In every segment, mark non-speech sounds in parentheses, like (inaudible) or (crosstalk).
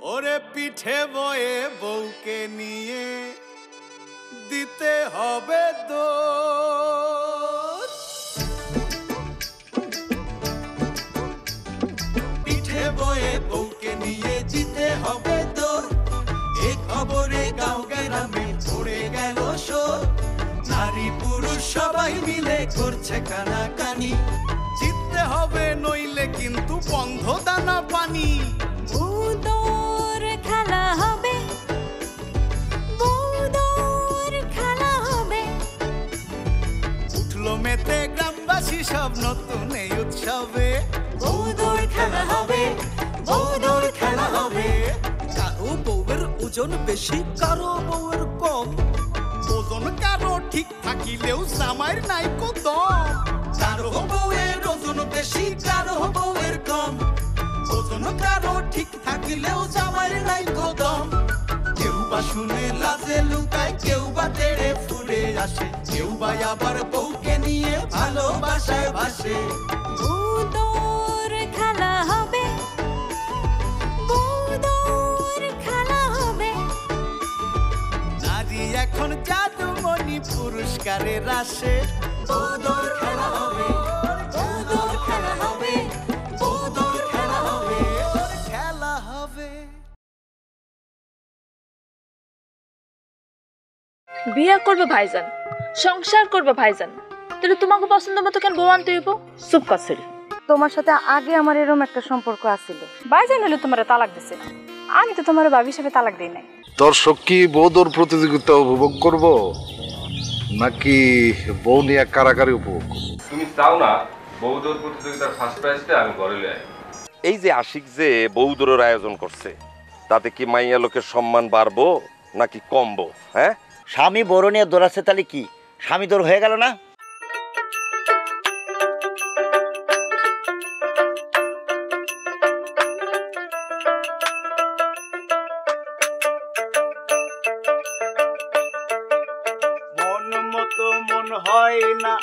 ওরে পিঠে বয়ে বউকে নিয়ে দিতে হবে দোষ। পিঠে বয়ে বউকে নিয়ে জিতে হবে তোর এ খবরে গাঁও গ্রামে পড়ে গেল শোর নারী পুরুষ সবাই মিলে করছে কানাকানি। জিততে হবে নইলে কিন্তু বন্ধ দানা পানি। উঠল গ্রামবাসী সব নতুন এই উৎসবে। বৌদর খেলা হবে বৌদর খেলা হবে। কারও বউয়ের ওজন বেশি কারও বউয়ের কম। ওজন কারও ঠিক থাকিলেও জামাইয়ের নাই দম। কারও বউয়ের ওজন বেশি কারও বউয়ের কম। ওজন কারও ঠিক থাকিলেও জামাইয়ের নাই দম। কেউ বা শুনে লাজে লুকায় কেউ বা তেড়ে ফুলে আসে কেউ বা আবার বউকে নিয়ে ভালোবাসায় ভাসে। বৌদর খেলা হবে বৌদর খেলা হবে। এখন জাদুমণি পুরস্কারের আসে। বৌদর খেলা হবে বৌদর খেলা হবে বৌদর খেলা হবে। খেলা হবে। বিয়ে করবে ভাইজান সংসার করবে ভাইজান। তাহলে তোমাকে পছন্দ মতো কেন বউ আনতে হইব? চুপ কাছরি তোমার সাথে আগে আমার এরকম একটা সম্পর্ক আছিল। ভাইজান হলে তোমার তালাক দিছে। আমি তো তোমার ভাবি হিসেবে তালাক দিই নাই। দর্শক কি বৌদর প্রতিযোগিতা উপভোগ করব? নাকি বউ নিয়ে কারাকারি উপভোগ করব? তুমি চাও না বৌদ্ধর প্রতিযোগিতার ফার্স্ট প্রাইজটা আমি ঘরে লিয়ে আই? এই যে আশিক যে বৌদরের আয়োজন করছে তাতে কি মাইয়া লোকের সম্মান বাড়বো নাকি কমবো হ্যাঁ? স্বামী বড় নিয়ে দৌড়াচ্ছে তাহলে কি? স্বামী দৌড় হয়ে গেল না? হয় না।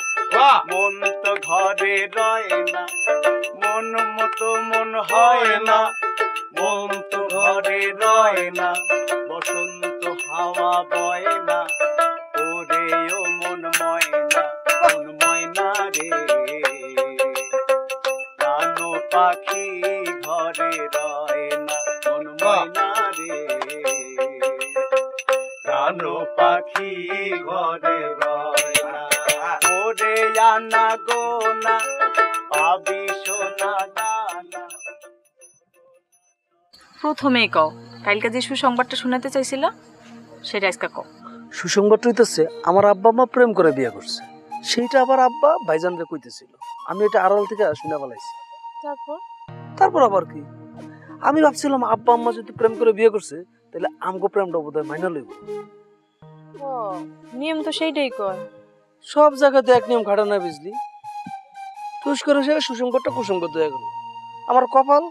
মন তো ঘরে রয় না। মন মতো মন হয় না। মন তো ঘরে রয় না। বসন্ত হাওয়া বয় না। ওরে ও মন ময়না মন ময়না রে। কানো পাখি ওরে আনা গোনা পাবি সোনা দানা। প্রথমেই কও কালকে যে সুসংবাদটা শোনাতে চাইছিল সেটা আজকে কও। সুসংবাদটা হইতেছে আমার আব্বা মা প্রেম করে বিয়ে করছে। সেইটা আবার আব্বা ভাইজানরে কইতেছিল। আমি এটা আড়াল থেকে শুনে পালাইছি তারপর? তারপর আবার কি? আমি ভাবছিলাম আব্বা আম্মা যদি প্রেম করে বিয়ে করছে তাহলে আমগো প্রেমটা বোধহয় মাইনা লইব। ও নিয়ম তো সেইটাই কয়। সব জায়গাতে এক নিয়ম খাটা না বুঝলি টুস করে সে সুসংবাদটা কুসংবাদ হয়ে গেল। আমার কপাল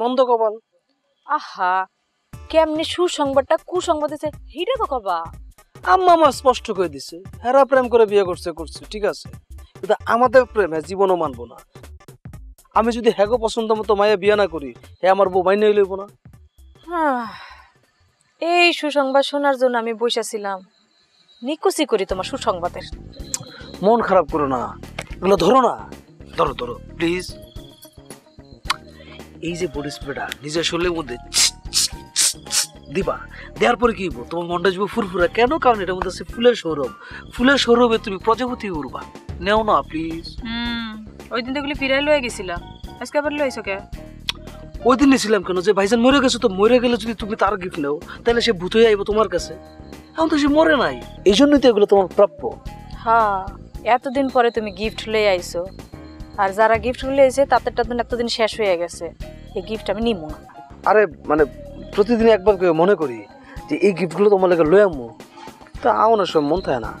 মন্দ কপাল। আহা কেমনি সুসংবাদটা কুসংবাদ আছে সেইটা তো কবা। আম্মা আমার স্পষ্ট করে দিছে হেরা প্রেম করে বিয়ে করছে করছে ঠিক আছে। কিন্তু আমাদের প্রেম হ্যাঁ জীবনও মানবো না। আমি যদি হ্যাগো পছন্দ মতো মায়া বিয়ে না করি হ্যাঁ আমার বউ মাইনে লইব না। এই সুসংবাদ শোনার জন্য আমি বসেছিলাম নিকুচি করি তোমার সুসংবাদের। মন খারাপ করো না। এগুলো ধরো না। ধরো ধরো প্লিজ এই যে বডি স্প্রেটা নিজের শরীরের মধ্যে দিবা। দেওয়ার পরে কি হইবো? তোমার মনটা যাবে ফুরফুরা। কেন? কারণ এটার মধ্যে আছে ফুলের সৌরভ। ফুলের সৌরভে তুমি প্রজাপতি উড়বা। নেও না প্লিজ হুম ওই দিন তো এগুলি ফিরাই লয়ে গেছিলা। আজকে আবার লইছো কে? ওই দিন নিয়েছিলাম কেন? যে ভাইজান মরে গেছো তো মরে গেলে যদি তুমি তার গিফট নেও তাহলে সে ভূত হয়ে আইবো তোমার কাছে। এখন তো সে মরে নাই। এই জন্যই তো এগুলো তোমার প্রাপ্য। হ্যাঁ এতদিন পরে তুমি গিফট লয়ে আইছো। আর যারা গিফট লয়ে আইছে তাদেরটা তো এতদিন শেষ হয়ে গেছে। এই গিফট আমি নিমু না। আরে মানে প্রতিদিন একবার করে মনে করি যে এই গিফটগুলো তোমার লাগে লয়ে আমু তা আমার সব মন থাকে না।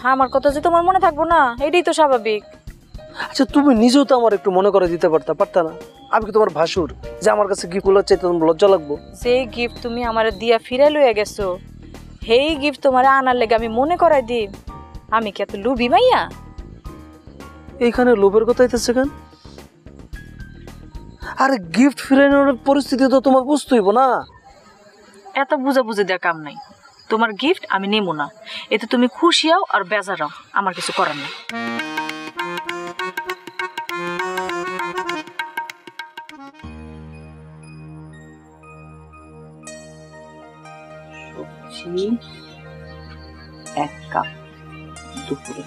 হ্যাঁ আমার কথা যে তোমার মনে থাকব না এটাই তো স্বাভাবিক। আচ্ছা তুমি নিজেও তো আমার একটু মনে করে দিতে পারতা পারতা না? আমি কি তোমার ভাসুর যে আমার কাছে গিফটগুলো চাইতে তোমার লজ্জা লাগবো? যে গিফট তুমি আমার দিয়া ফিরাই লয়ে গেছো সেই গিফট তোমার আনার লেগে আমি মনে করাই দিই। আমি কি এত লুবি মাইয়া এইখানে লোভের কথা হইতেছে কেন? আরে গিফট ফিরানোর পরিস্থিতি তো তোমার বুঝতে হইব না। এত বুঝা বুঝে দেওয়া কাম নাই। তোমার গিফট আমি নেব না। এতে তুমি খুশি হও আর বেজার হও। আমার কিছু করার নেই। সবজি এক কাপ দুপুরে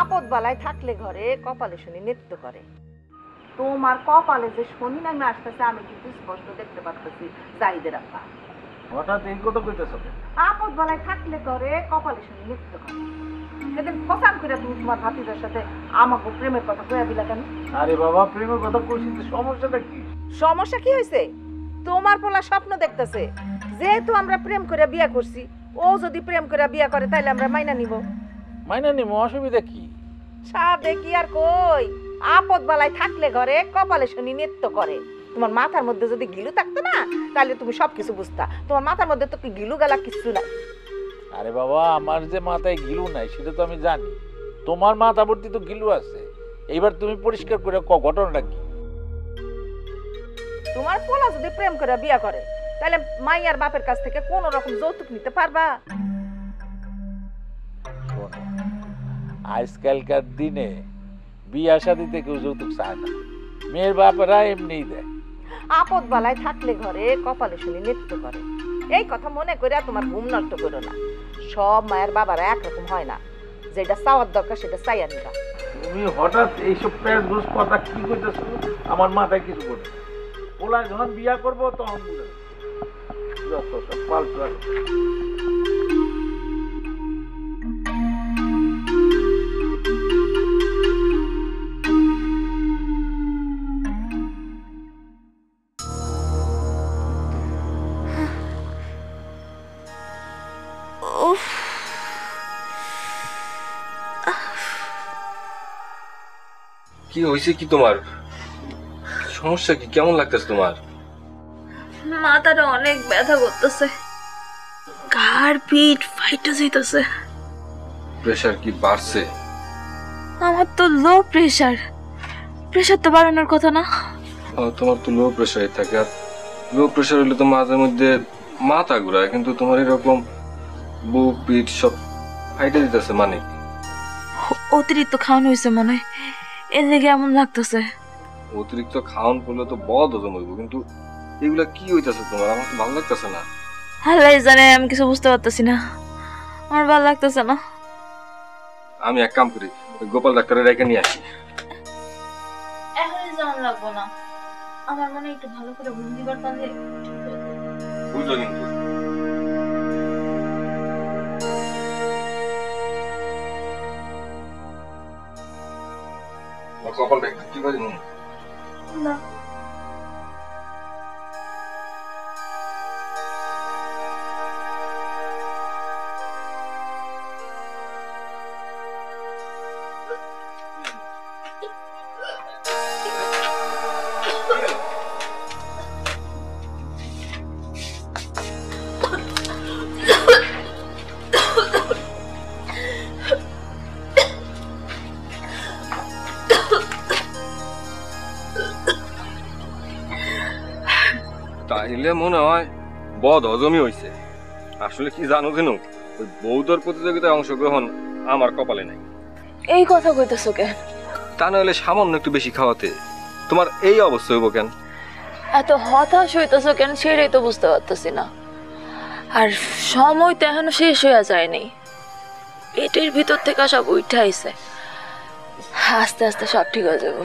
আপদ বালায় থাকলে ঘরে কপালে শনি নৃত্য করে। তোমার কপালে যে শনি নামে আসতেছে আমি কিন্তু স্পষ্ট দেখতে পাচ্ছি জাহিদের আব্বা। হঠাৎ এই কথা কইতেছ আপদ বালায় থাকলে ঘরে কপালে শনি নৃত্য সেদিন ফসাম করে তুমি তোমার ভাতিজার সাথে আমাকে প্রেমের কথা কয়ে দিলা কেন? আরে বাবা প্রেমের কথা কইছিস সমস্যাটা কি? সমস্যা কি হয়েছে তোমার পোলা স্বপ্ন দেখতেছে যেহেতু আমরা প্রেম করে বিয়া করছি ও যদি প্রেম করে বিয়া করে তাহলে আমরা মাইনা নিব। মাইনা নিমো অসুবিধা কি? সাদে কি আর কই? আপদ বালায় থাকলে ঘরে কপালে শনি নৃত্য করে। তোমার মাথার মধ্যে যদি গিলু থাকতো না তাহলে তুমি সবকিছু বুঝতা। তোমার মাথার মধ্যে তো গিলু গালা কিছু নাই। আরে বাবা আমার যে মাথায় গিলু নাই সেটা তো আমি জানি। তোমার মাথা ভর্তি তো গিলু আছে। এইবার তুমি পরিষ্কার করে ক ঘটনাটা কি? তোমার পোলা যদি প্রেম করে বিয়া করে তাহলে মাইয়ার বাপের কাছ থেকে কোন রকম যৌতুক নিতে পারবা? আজকালকার দিনে বিয়া শাদিতে কেউ যৌতুক চায় না। মেয়ের বাপেরা এমনিই দেয়। আপদ বালায় থাকলে ঘরে কপালে শুনে নৃত্য করে। এই কথা মনে করে তোমার ঘুম নষ্ট করো না। সব মায়ের বাবারা একরকম হয় না। যেটা চাওয়ার দরকার, সেটা চাইয়া নিবা। তুমি হঠাৎ এইসব প্যাস ঘুষ কথা কি করতেছো আমার মাথায় কিছু পড়ে ওলা যখন বিয়া করব তখন বুঝে যত সব কি হয়েছে কি তোমার? সমস্যা কি? কেমন লাগতেছে তোমার? মাথাটা অনেক ব্যথা করতেছে। ঘাড় পিঠ ফাইটা যাইতেছে। প্রেশার কি বাড়ছে? আমার তো লো প্রেশার প্রেসার তো বাড়ানোর কথা না। তোমার তো লো প্রেশারে থাকে। আর লো প্রেসার হলে তো মাঝে মধ্যে মাথা ঘুরায় কিন্তু তোমার এরকম বুক পিঠ সব ফাইটে দিতেছে মানে অতিরিক্ত খাওয়ানো হয়েছে মনে হয়। এর লেগে এমন লাগতেছে? অতিরিক্ত খাওয়ান করলে তো বদ হজম হইব কিন্তু এগুলা কি হইতাছে তোমার? আমার তো ভালো লাগতেছে না। আল্লাহ জানে আমি কিছু বুঝতে পারতেছি না। আমার ভালো লাগতেছে না। আমি এক কাম করি গোপাল ডাক্তারের রেখে নিয়ে আসি। এখনই যেমন লাগবো না। আমার মনে একটু ভালো করে ঘুম দিবার পারলে বুঝলো কিন্তু। কপালটা একটু কি পারি না। তাইলে মনে হয় বদ হজমই হইছে আসলে কি জানো কেন ওই বৌদ্ধর প্রতিযোগিতায় অংশগ্রহণ আমার কপালে নাই। এই কথা কইতেছো কেন? তা নাহলে সামান্য একটু বেশি খাওয়াতে তোমার এই অবস্থা হইব কেন? এত হতাশ হইতেছো কেন সেটাই তো বুঝতে পারতেছি না। আর সময় তো এখনও শেষ হইয়া যায়নি। পেটের ভিতর থেকে সব উঠে আইছে। আস্তে আস্তে সব ঠিক হয়ে যাব।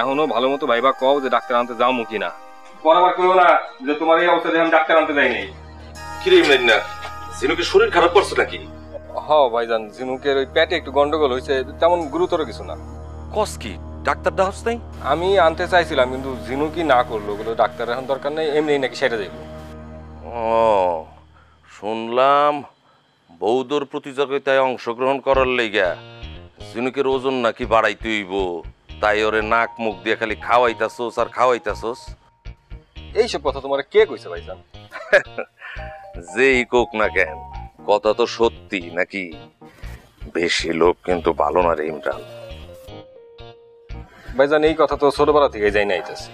এখনও ভালো মতো ভাইবা কও যে ডাক্তার আনতে যাও মুখি না পরাবার করো না যে তোমার এই অবস্থা আমি ডাক্তার আনতে যাই নাই কিরে ইমরান না জিনুকে শরীর খারাপ করছে নাকি? হ ভাইজান ঝিনুকের ওই পেটে একটু গন্ডগোল হয়েছে তেমন গুরুতর কিছু না। কস কি ডাক্তার দেখাস নাই? আমি আনতে চাইছিলাম কিন্তু ঝিনুকি না করল? ওগুলো ডাক্তার এখন দরকার নেই এমনি নাকি সেটা যাইব। ও শুনলাম বৌদ্ধর প্রতিযোগিতায় অংশগ্রহণ করার লেগা জিনুকের ওজন নাকি বাড়াইতে হইব তাই ওরে নাক মুখ দিয়ে খালি খাওয়াইতাছোস আর খাওয়াইতাছোস। এইসব কথা তোমার কে কইছে ভাইজান? যেই কোক না কেন কথা তো সত্যি নাকি? বেশি লোক কিন্তু ভালো না রে ইমরান। ভাইজান এই কথা তো ছোটবেলা থেকে যাই না আইতাছে।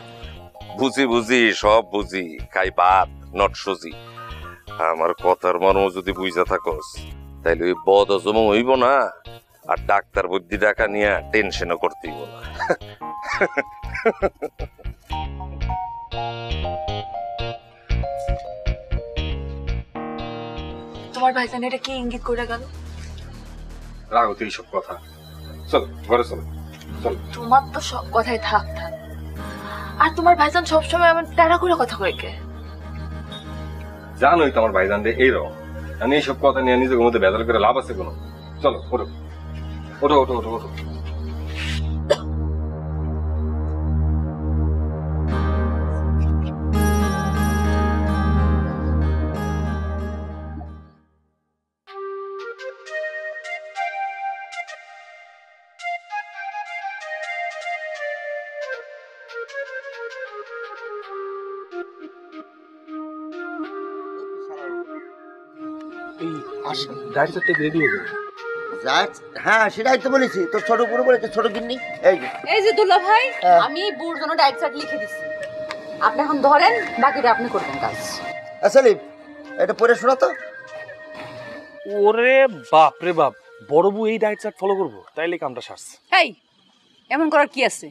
বুঝি বুঝি সব বুঝি। খাই ভাত নট সুজি। আমার কথার মর্ম যদি বুঝা থাকস তাইলে ওই বদ অজম হইব না আর ডাক্তার বুদ্ধি ডাকা নিয়ে টেনশনও করতে হইব না। (laughs) তোমার ভাইজান এটা কি ইঙ্গিত করে গেল? এইসব কথা। চল ঘরে চলো চল। তোমার তো সব কথাই থাক থাক। আর তোমার ভাইজান সবসময় এমন প্যারা করে কথা কয়ে কে? জানোই তো আমার ভাইজান রে এইরকম। আমি এইসব কথা নিয়ে নিজের মধ্যে বেজাল করে লাভ আছে কোনো? চলো ওঠো। ওঠো ওঠো ওঠো ওঠো। গাড়ি চারটে রেডি হয়ে যাবে হ্যাঁ সেটাই তো বলেছি। তোর ছোট পুরো বলেছে ছোট গিন্নি। এই যে। এই যে দুলা ভাই হ্যাঁ। আমি জন্য ডায়েট চার্ট লিখে দিছি। আপনি এখন ধরেন বাকিটা আপনি করবেন কাজ। আসলে এটা পড়ে শোনা তো। ওরে বাপ রে বাপ বড় বউ এই ডায়েট চার্ট ফলো করব? তাইলে কামটা সারছে। এই এমন করার কি আছে?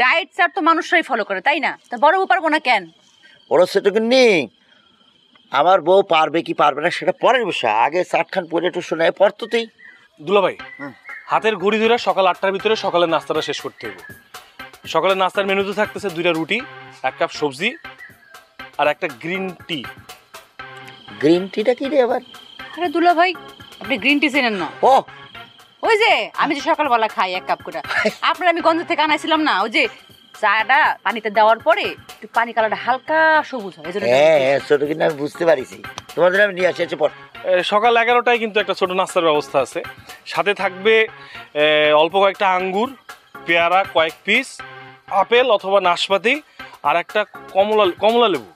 ডায়েট চার্ট তো মানুষরাই ফলো করে তাই না? তা বড় বউ পারব না কেন? ওরা ছোট গিন্নি। আমার বউ পারবে কি পারবে না সেটা পরের বিষয়। আগে চাটখান পরে একটু শোনায় পড়তোতেই দুলাভাই হাতের ঘড়ি ধরে সকাল আটটার ভিতরে সকালের নাস্তাটা শেষ করতে হবে সকালের নাস্তার মেনুতে থাকতেছে দুইটা রুটি এক কাপ সবজি আর একটা গ্রিন টি। গ্রিন টিটা কি রে আবার? আরে দুলা ভাই আপনি গ্রিন টি চেনেন না। ও। ওই যে আমি যে সকালবেলা খাই এক কাপ করে। (laughs) আপনার আমি গঞ্জ থেকে আনাইছিলাম না ওই যে চাটা পানিতে দেওয়ার পরে একটু পানি কালারটা হালকা সবুজ হয় হ্যাঁ হ্যাঁ ছোট গিন্নি আমি বুঝতে পারিছি। তোমাদের আমি নিয়ে আসি এ, সকাল এগারোটায় কিন্তু একটা ছোট নাস্তার ব্যবস্থা আছে। সাথে থাকবে অল্প কয়েকটা আঙ্গুর পেয়ারা কয়েক পিস আপেল অথবা নাশপাতি আর একটা কমলা কমলা লেবু।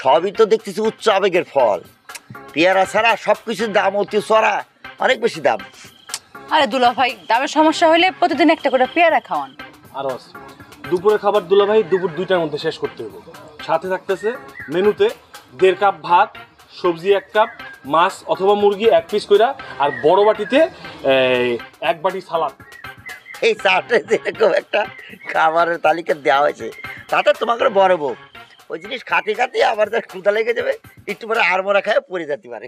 সবই তো দেখতেছি উচ্চ আবেগের ফল। পেয়ারা ছাড়া সব কিছুর দাম অতি চড়া অনেক বেশি দাম। আরে দুলা ভাই দামের সমস্যা হলে প্রতিদিন একটা করে পেয়ারা খাওয়ান। আরও আছে দুপুরের খাবার দুলাভাই দুপুর দুইটার মধ্যে শেষ করতে হবে সাথে থাকতেছে মেনুতে দেড় কাপ ভাত সবজি এক কাপ মাছ অথবা মুরগি এক পিস কইরা আর বড় বাটিতে এক বাটি সালাদ। এই চাটে যেরকম একটা খাবারের তালিকা দেওয়া হয়েছে তাতে তোমাকে বড় বউ। ওই জিনিস খাতে খাতে আবার তার ক্ষুদা লেগে যাবে একটু পরে আর মরা খায় পড়ে যেতে পারে।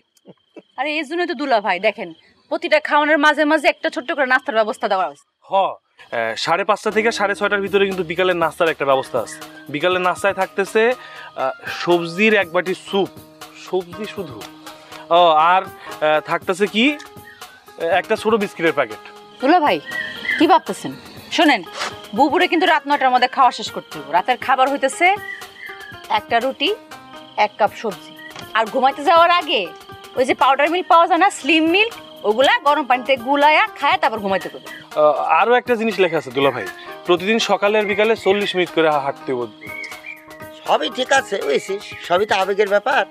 আরে এই জন্যই তো দুলা ভাই দেখেন প্রতিটা খাওয়ানোর মাঝে মাঝে একটা ছোট্ট করে নাস্তার ব্যবস্থা দেওয়া হয়েছে। হ সাড়ে পাঁচটা থেকে সাড়ে ছয়টার ভিতরে কিন্তু বিকালের নাস্তার একটা ব্যবস্থা আছে। বিকালের নাস্তায় থাকতেছে সবজির এক বাটি স্যুপ। সবজি শুধু? ও, আর থাকতেছে কি? একটা ছোট বিস্কিটের প্যাকেট। দুলা ভাই, কি ভাবতেছেন? শোনেন, বুবুরে কিন্তু রাত নটার মধ্যে খাওয়া শেষ করতে হবে রাতের খাবার হইতেছে একটা রুটি, এক কাপ সবজি। আর ঘুমাইতে যাওয়ার আগে ওই যে পাউডার মিল্ক পাওয়া যায় না স্লিম মিল্ক ওগুলা গরম পানিতে গুলায়া খায় তারপর ঘুমাইতে করবে আহ, আরও একটা জিনিস লেখা আছে দুলা ভাই। প্রতিদিন সকালে আর বিকালে চল্লিশ মিনিট করে হাঁটতে হবে। সবই ঠিক আছে বুঝছিস সবই তো আবেগের ব্যাপার।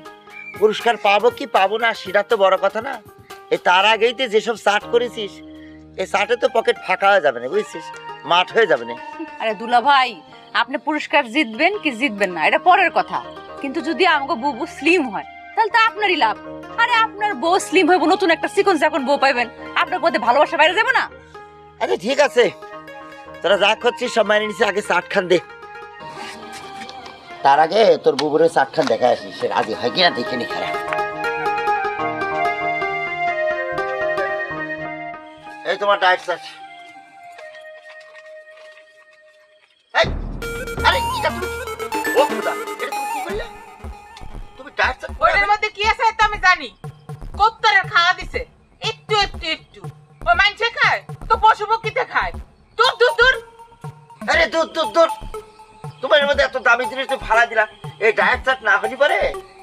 পুরস্কার পাবো কি পাবো না সেটা তো বড় কথা না। এ তার আগেই তো যেসব চাট করেছিস এই চাটে তো পকেট ফাঁকা হয়ে যাবে না বুঝছিস? মাঠ হয়ে যাবে না। আরে দুলা ভাই আপনি পুরস্কার জিতবেন কি জিতবেন না এটা পরের কথা। কিন্তু যদি আমাকে বুবু স্লিম হয় তাহলে তো আপনারই লাভ। আরে আপনার বউ স্লিম হইব নতুন একটা সিকোয়েন্স এখন বউ পাইবেন। আপনার মধ্যে ভালোবাসা বাইরে যাবে না? আচ্ছা ঠিক আছে। তোরা যা করছিস সব মাইনে নিচ্ছি আগে চাট খান দে। তার আগে তোর বুবুরের চাট খান দেখা আসিস সে রাজি হয় কিনা দেখে নি খারাপ। এই তোমার ডায়েট চাট আরে তুমি ও মধ্যে কি আছে তো আমি জানি। কোত্তারের খাওয়া দিছে। একটু একটু একটু। ও মানছে খায় তো পশু পক্ষীতে খায়। দূর দূর দূর। আরে দূর দূর দূর। তোমার মধ্যে এত দামি জিনিস তুমি ফালা দিলা। এই ডায়েট চাট না হলি পারে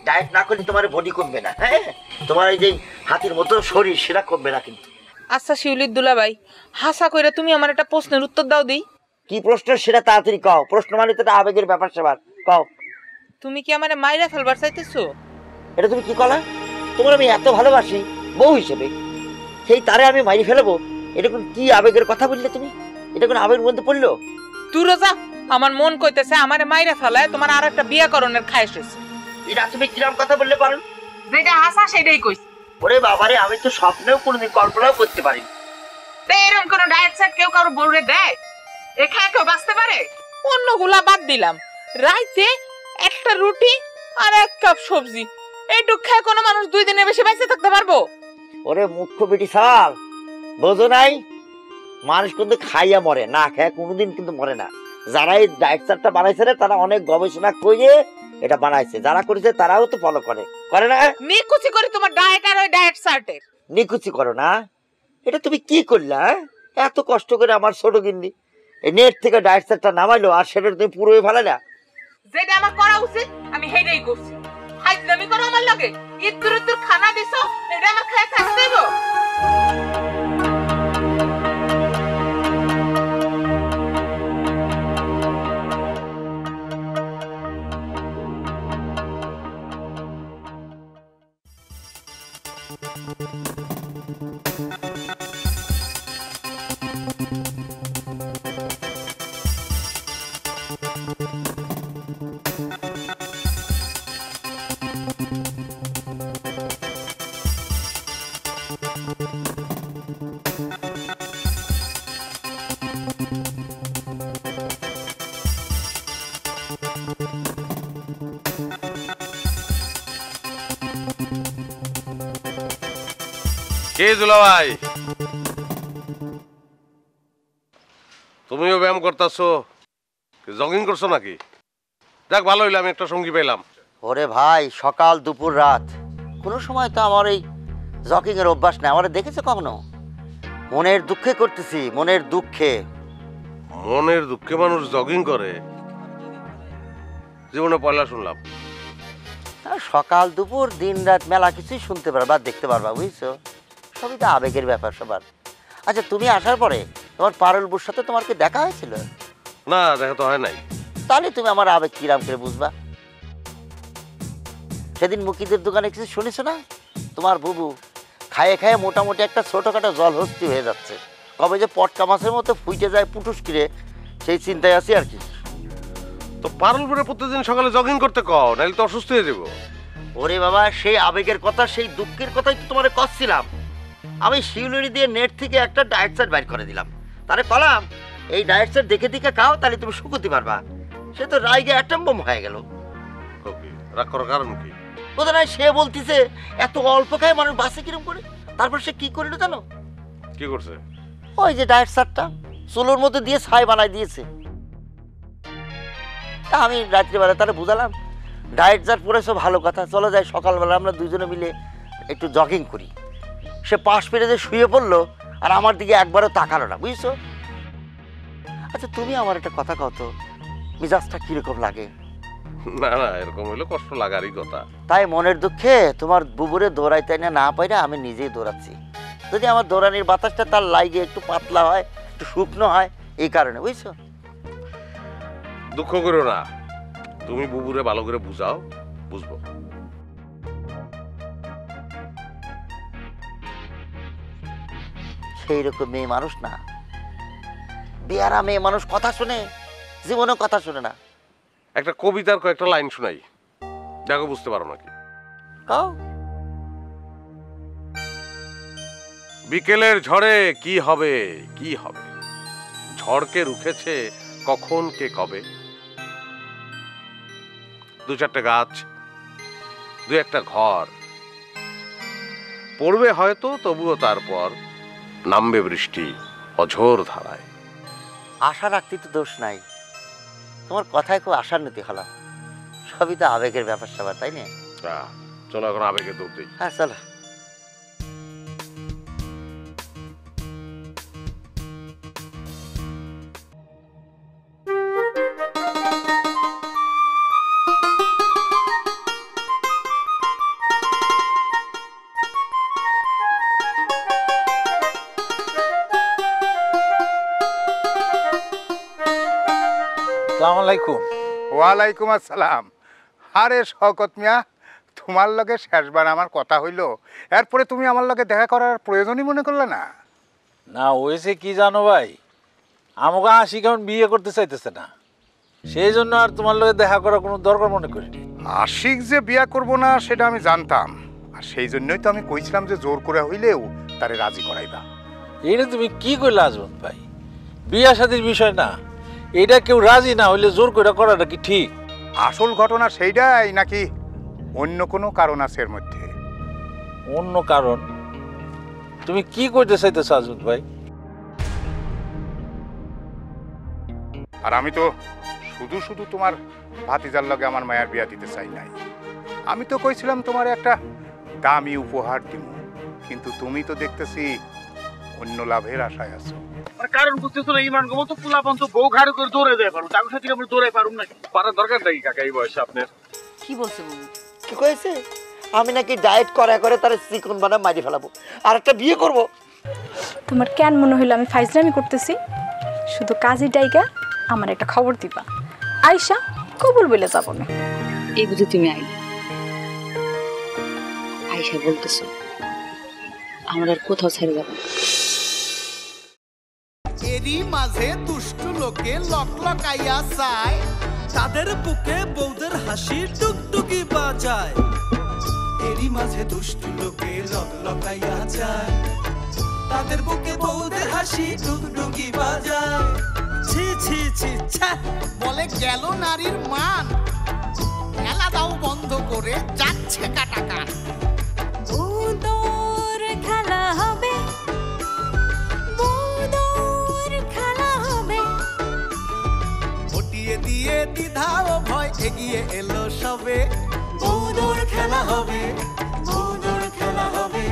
ডায়েট না করলে তোমার বডি কমবে না হ্যাঁ? তোমার এই যে হাতির মতো শরীর সেটা কমবে না কিন্তু। আচ্ছা শিউলির দুলাভাই হাসা কইরা তুমি আমার একটা প্রশ্নের উত্তর দাও দিই। কি প্রশ্ন সেটা তাড়াতাড়ি কও। প্রশ্ন মানে তো আবেগের ব্যাপার সেবার কও। তুমি কি আমারে মাইরা ফেলবার চাইতেছো? এটা তুমি কি কলা? তোমার আমি এত ভালোবাসি বউ হিসেবে। সেই তারে আমি মারি ফেলব। এটা কোন কি আবেগের কথা বললে তুমি? এটা কোন আবেগের মধ্যে পড়ল? তুই রোজা আমার মন কইতেছে আমারে মাইরা ফেলায় তোমার আর একটা বিয়া করণের খায়স হয়েছে এটা তুমি কিরম কথা বললে পারো যেটা হাসা সেটাই কইছি। ওরে বাবারে আমি তো স্বপ্নেও কোনোদিন কল্পনাও করতে পারি এরকম কোন ডায়েট চাট কেউ কারও বউরে দেয়? এ খায় কেউ বাঁচতে পারে? অন্যগুলা বাদ দিলাম। রাইতে একটা রুটি আর এক কাপ সবজি। এইটুক খায় কোনো মানুষ দুই দিনের বেশি বেঁচে থাকতে পারব? ওরে মুখ্য বেটি সাল বোঝো নাই? মানুষ কিন্তু খাইয়া মরে না খায় কোনোদিন কিন্তু মরে না। যারা এই ডায়েট চার্টটা বানাইছে রে, তারা অনেক গবেষণা করে এটা বানাইছে। যারা করেছে তারাও তো ফলো করে। করে না? নিকুচি করে তোমার ডায়েট আর ওই ডায়েট চার্টের নিকুচি করো না। এটা তুমি কি করলা হ্যাঁ? এত কষ্ট করে আমার ছোট গিন্নি। এই নেট থেকে ডায়েট চার্টটা নামাইলো আর সেটা তুমি পুরোই ফেলালা যেটা আমার করা উচিত আমি হেডেই করছি। হাইজলামি করো আমার লাগে। ইত্তুর ইত্তুর খানা দিছো এটা আমার খেয়ে থাকতে দেব? কে দুলাভাই? তুমিও ব্যায়াম করতেছো? জগিং করছ নাকি? যাক, ভালো হইল, আমি একটা সঙ্গী পেলাম ওরে ভাই, সকাল, দুপুর, রাত। কোনো সময় তো আমার এই জকিং এর অভ্যাস নেই। আমার দেখেছ কখনো? মনের দুঃখে করতেছি মনের দুঃখে। মনের দুঃখে মানুষ জগিং করে। জীবনে পয়লা শুনলাম। সকাল দুপুর দিন রাত মেলা কিছুই শুনতে পারবা দেখতে পারবা বুঝছ? সবই তো আবেগের ব্যাপার সবার। আচ্ছা তুমি আসার পরে তোমার পারুল বুর সাথে তোমার কি দেখা হয়েছিল? না দেখা তো হয় নাই। তাহলে তুমি আমার আবেগ কিরাম করে বুঝবা। সেদিন মুকিদের দোকানে কিছু শুনেছো না? তোমার বুবু খায়ে খায়ে মোটামুটি একটা ছোটখাটো জল হস্তি হয়ে যাচ্ছে। কবে যে পটকা মাছের মতো ফুইটে যায় পুটুস কিরে সেই চিন্তায় আছি আর কি। তো পারুলপুরে প্রতিদিন সকালে জগিং করতে কও নাহলে তো অসুস্থ হয়ে যাব। ওরে বাবা সেই আবেগের কথা সেই দুঃখের কথাই তো তোমার কচ্ছিলাম। আমি শিউলিনি দিয়ে নেট থেকে একটা ডায়েট চার্ট বাইর করে দিলাম। তারে কলাম এই ডায়েট চার্ট দেখে দেখে খাও তাহলে তুমি শুকোতে পারবা। সে তো রাইগে অ্যাটম বোম হয়ে গেল। রাগ করার কারণ কি? বোধ হয় সে বলতিছে এত অল্প খায় মানুষ বাসে কিরম করে? তারপর সে কি করল জানো? কি করছে? ওই যে ডায়েট চার্টটা চুলোর মধ্যে দিয়ে ছাই বানাই দিয়েছে। তা আমি রাত্রিবেলা তারা বুঝালাম ডায়েট চার্ট পড়েছো ভালো কথা। চলো যাই সকালবেলা আমরা দুজনে মিলে একটু জগিং করি। সে পাশ পেরে যে শুয়ে পড়ল আর আমার দিকে একবারও তাকালো না বুঝছ? আচ্ছা তুমি আমার একটা কথা কত মিজাজটা কীরকম লাগে? না না এরকম হইলে কষ্ট লাগারই কথা। তাই মনের দুঃখে তোমার বুবুরে দৌড়াইতে না না পাইরে আমি নিজেই দৌড়াচ্ছি। যদি আমার দৌড়ানির বাতাসটা তার লাইগে একটু পাতলা হয় একটু শুকনো হয় এই কারণে বুঝছ? দুঃখ করো না। তুমি বুবুরে ভালো করে বুঝাও বুঝব। সেই রকম মেয়ে মানুষ না। বেয়ারা মেয়ে মানুষ কথা শুনে জীবনেও কথা শুনে না। একটা কবিতার কয়েকটা লাইন শোনাই। দেখো বুঝতে পারো নাকি? বিকেলের ঝড়ে কি হবে কি হবে? ঝড়কে রুখেছে কখন কে কবে? দু চারটে গাছ দু একটা ঘর। পড়বে হয়তো তবুও তারপর নামবে বৃষ্টি অঝোর ধারায়। আশা রাখতে তো দোষ নাই। তোমার কথায় খুব আশান্বিত হলাম। সবই তো আবেগের ব্যাপার স্যাপার তাই না? চলো এখন আবেগে দৌড় দিই। হ্যাঁ চলো। আলাইকুম। ওয়ালাইকুম আসসালাম। আরে শকত মিয়া তোমার লগে শেষবার আমার কথা হইল। এরপরে তুমি আমার লগে দেখা করার প্রয়োজনই মনে করলে না। না হয়েছে কি জানো ভাই? আমাকে আশি কেমন বিয়ে করতে চাইতেছে না। সেই জন্য আর তোমার লগে দেখা করার কোনো দরকার মনে করিনি। আশিক যে বিয়া করব না সেটা আমি জানতাম। আর সেই জন্যই তো আমি কইছিলাম যে জোর করে হইলেও তারে রাজি করাইবা। এটা তুমি কি করলে আজমত ভাই? বিয়া শাদির বিষয় না। এটা কেউ রাজি না হইলে জোর করে করাটা কি ঠিক? আসল ঘটনা সেইটাই নাকি অন্য কোনো কারণ আছে এর মধ্যে? অন্য কারণ? তুমি কি করতে চাইতেছো আজমত ভাই? আর আমি তো শুধু শুধু তোমার ভাতিজার লগে আমার মায়ের বিয়া দিতে চাই নাই। আমি তো কইছিলাম তোমার একটা দামি উপহার দিব কিন্তু তুমি তো দেখতেছি অন্য লাভের আশায় আছো। কারণ বুঝতেছো না ইমান গো তো পোলা পন্ত বউ ঘাড়ে করে দৌড়ে যায় পারো তার সাথে আমরা দৌড়াই পারুম নাকি? পারার দরকার নাকি কাকা এই বয়সে আপনার? কি বলছে বুবু কি কয়েছে আমি নাকি ডায়েট করা করে তার চিকন বানা মারি ফেলাবো। আর একটা বিয়ে করব। তোমার কেন মনে হইল আমি ফাইজলামি করতেছি? শুধু কাজের ডাইগা আমার একটা খবর দিবা। আয়সা কবুল বলে যাব না। এই বুঝে তুমি আই আইসা বলতেছো আমার আর কোথাও ছেড়ে যাব না। এরই মাঝে দুষ্টু লোকে লক লকাইয়া চায় তাদের বুকে বৌদের হাসি টুকটুকি বাজায়। এরই মাঝে দুষ্টু লোকে লক লকাইয়া যায়। তাদের বুকে বৌদের হাসি টুকটুকি বাজায়। ছি ছি ছি ছ্যা বলে গেল নারীর মান। খেলা দাও বন্ধ করে যাচ্ছে কাটা কান এগিয়ে এলো সবে। খেলা হবে খেলা হবে।